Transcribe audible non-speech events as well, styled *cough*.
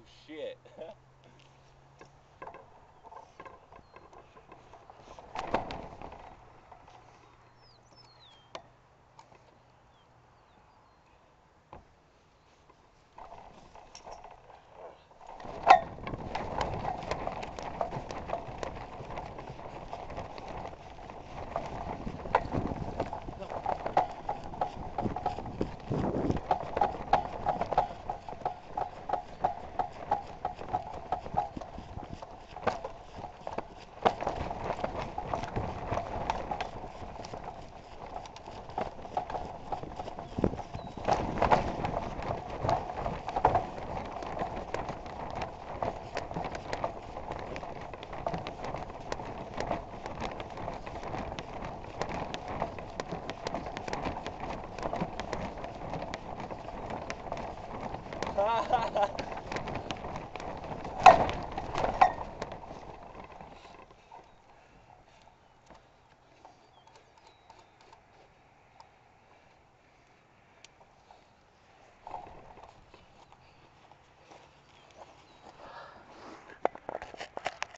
Oh shit. *laughs* ハハハ。